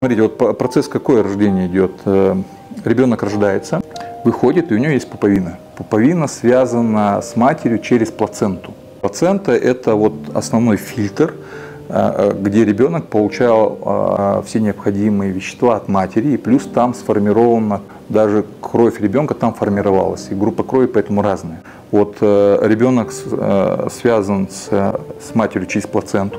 Смотрите, вот процесс какое рождение идет? Э, ребенок рождается, выходит, и у него есть пуповина. Пуповина связана с матерью через плаценту. Плацента – это вот основной фильтр, э, где ребенок получал э, все необходимые вещества от матери, и плюс там сформирована даже кровь ребенка там формировалась, и группа крови поэтому разная. Вот ребенок связан с матерью через плаценту,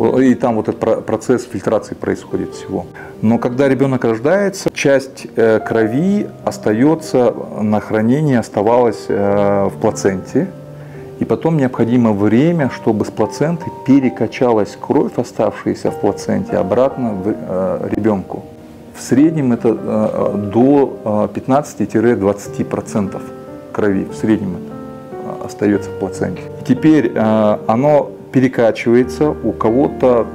и там вот этот процесс фильтрации происходит всего. Но когда ребенок рождается, часть э, крови остается на хранение, оставалась э, в плаценте. И потом необходимо время, чтобы с плаценты перекачалась кровь, оставшаяся в плаценте, обратно в э, ребенку. В среднем это до 15-20% крови, в среднем это остается в плаценте. Теперь оно перекачивается у кого-то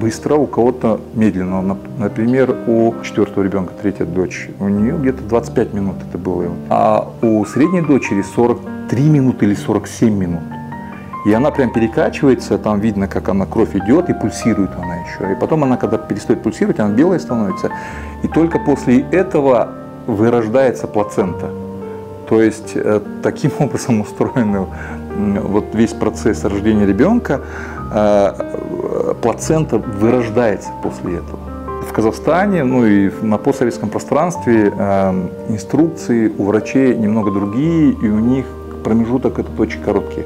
быстро, у кого-то медленно. Например, у четвертого ребенка, третья дочь, у нее где-то 25 минут это было. А у средней дочери 43 минуты или 47 минут. И она прям перекачивается, там видно, как она кровь идет, и пульсирует она еще. И потом она, когда перестает пульсировать, она белая становится. И только после этого вырождается плацента. То есть э, таким образом устроены вот весь процесс рождения ребенка, э, плацента вырождается после этого. В Казахстане, ну и на постсоветском пространстве э, инструкции у врачей немного другие, и у них промежуток этот очень короткий.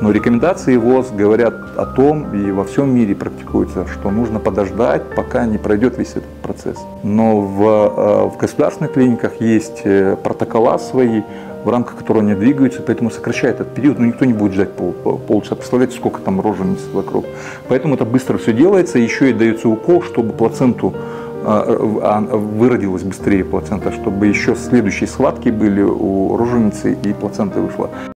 Но рекомендации ВОЗ говорят о том, и во всем мире практикуется, что нужно подождать, пока не пройдет весь этот процесс. Но в, э, в государственных клиниках есть протокола свои, в рамках которого они двигаются, поэтому сокращает этот период, но никто не будет ждать пол, полчаса. Представляете, сколько там рожениц вокруг. Поэтому это быстро все делается, еще и дается укол, чтобы плаценту а, а, выродилась быстрее плацента, чтобы еще следующие схватки были у роженицы и плацента вышла.